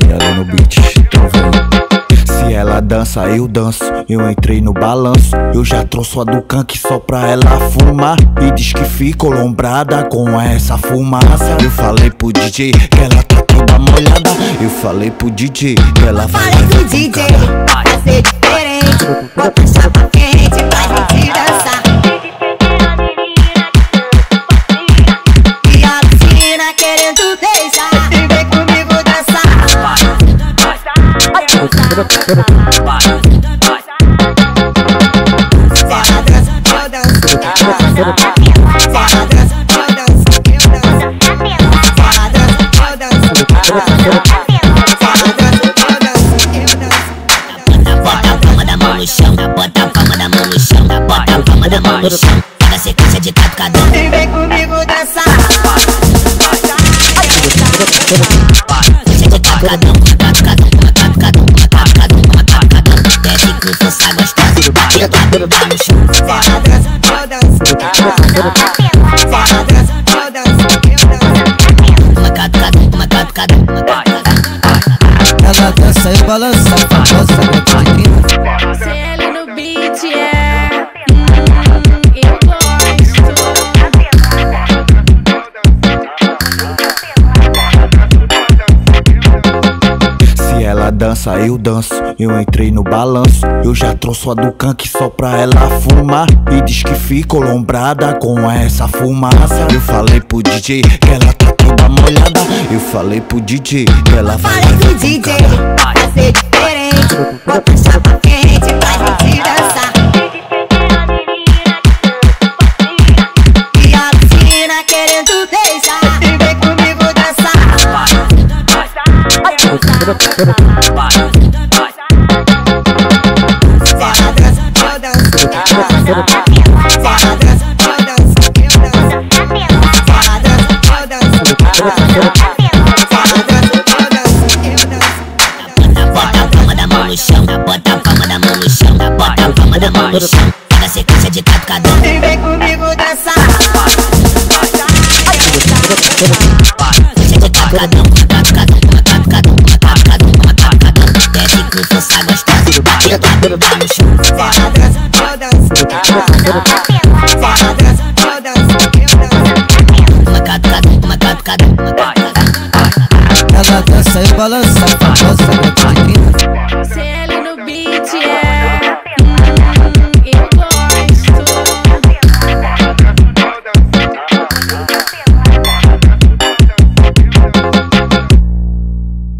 se ela no beat. Se ela dança, eu danço. Eu entrei no balanço. Eu já trouxe a do canque só pra ela fumar. E diz que fico lombrada com essa fumaça. Eu falei pro DJ que ela tá toda molhada. Eu falei pro DJ que ela vai. Falei pro DJ pra ser diferente. Bota a palma da mão no chão, bota a palma da mão no chão. Cada sequência de tatucadão. Vem, vem comigo dançar. Sequência de tatucadão. Ela dança eu balança dança, eu danço. Eu entrei no balanço. Eu já trouxe a do canque só pra ela fumar. E diz que fico lombrada com essa fumaça. Eu falei pro DJ que ela tá toda molhada. Eu falei pro DJ que ela vai. Falei pro DJ pra ser diferente. Bota chapa Bota a palma da mão no chão, bota a palma da mão no chão. Cada sequência de tacadão. Vem, comigo dançar. Sequência de tacadão. Ela dança e balança, famosa, de 30. Se ele no beat, é.